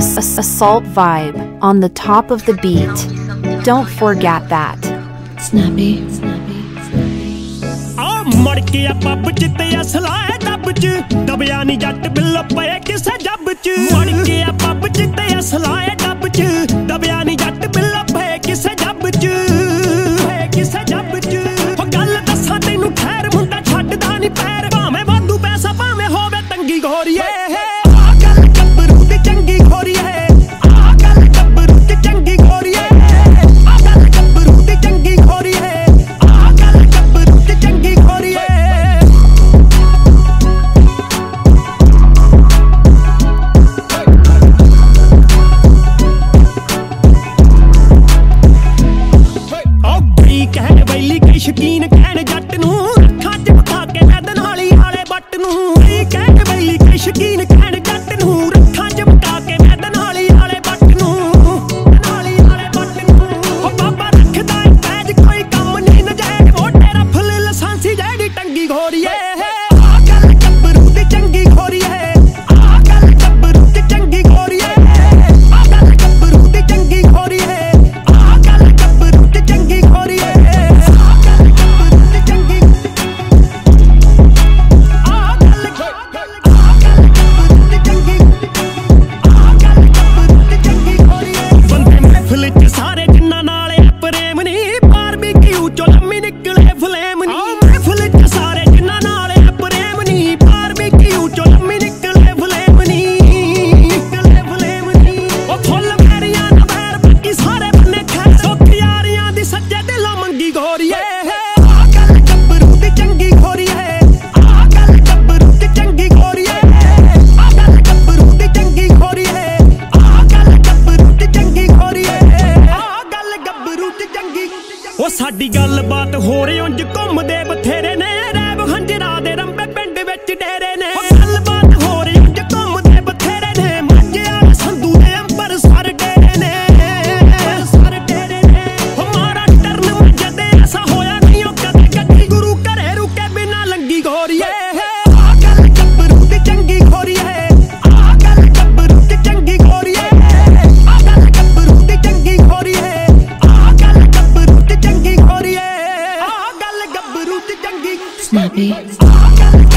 ass- ass- assault vibe on the top of the beat. Don't forget that. Snappy, snappy, ਆ ਮੜ ਕੇ ਆ pub ਚ ਤੇ ਅਸਲਾ ਹੈ ਡੱਬ ਚ ਦਬਿਆ ਨਹੀਂ ਜੱਟ ਬਿੱਲ ਪਏ ਕਿਸੇ ਜੱਬ ਚ ਮੜ ਕੇ ਆ ਪੱਬ ਚ ਤੇ ਅਸਲਾ ਹੈ ਡੱਬ ਚ ਦਬਿਆ ਨਹੀਂ ਜੱਟ ਬਿੱਲ ਪਏ ਕਿਸੇ ਜੱਬ ਚ ਪਏ ਕਿਸੇ ਜੱਬ ਚ ਉਹ ਗੱਲ ਦੱਸਾਂ ਤੈਨੂੰ ਖੈਰ ਮੁੰਡਾ ਛੱਡਦਾ ਨਹੀਂ ਪੈਰ ਭਾਵੇਂ ਵਾਧੂ ਪੈਸਾ ਭਾਵੇਂ ਹੋਵੇ ਤੰਗੀ ਗੋਰੀਏ Shakina ਸਾਡੀ ਗੱਲਬਾਤ ਹੋ ਹੋਰ ਉਂਝ ਘੁੰਮਦੇ ਬਥੇਰੇ ਨੇ। happy.